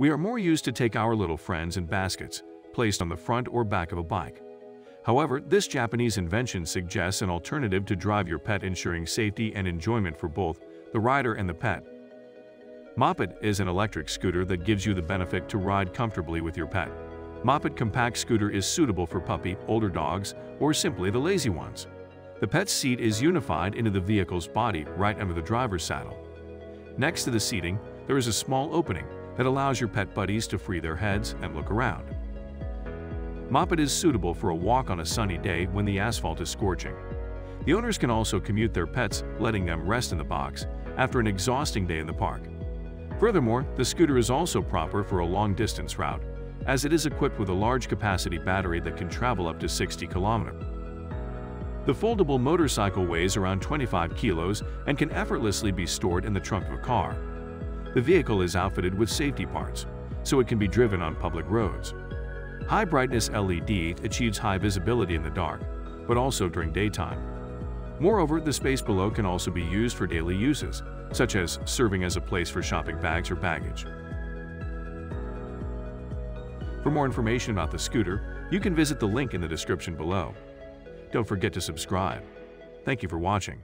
We are more used to take our little friends in baskets, placed on the front or back of a bike. However, this Japanese invention suggests an alternative to drive your pet ensuring safety and enjoyment for both the rider and the pet. Mopet is an electric scooter that gives you the benefit to ride comfortably with your pet. Mopet Compact Scooter is suitable for puppy, older dogs, or simply the lazy ones. The pet's seat is unified into the vehicle's body right under the driver's saddle. Next to the seating, there is a small opening that allows your pet buddies to free their heads and look around. Mopet is suitable for a walk on a sunny day when the asphalt is scorching. The owners can also commute their pets, letting them rest in the box after an exhausting day in the park. Furthermore, the scooter is also proper for a long-distance route, as it is equipped with a large-capacity battery that can travel up to 60 kilometers. The foldable motorcycle weighs around 25 kilos and can effortlessly be stored in the trunk of a car. The vehicle is outfitted with safety parts, so it can be driven on public roads. High brightness LED achieves high visibility in the dark, but also during daytime. Moreover, the space below can also be used for daily uses, such as serving as a place for shopping bags or baggage. For more information about the scooter, you can visit the link in the description below. Don't forget to subscribe. Thank you for watching.